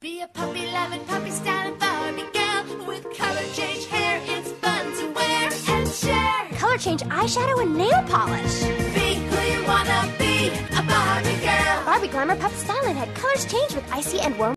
Be a puppy loving, puppy styling Barbie girl with color change hair. It's fun to wear and share. Color change eyeshadow and nail polish. Be who you wanna be, a Barbie girl. Barbie Glamour Puppy Styling Head colors change with icy and warm.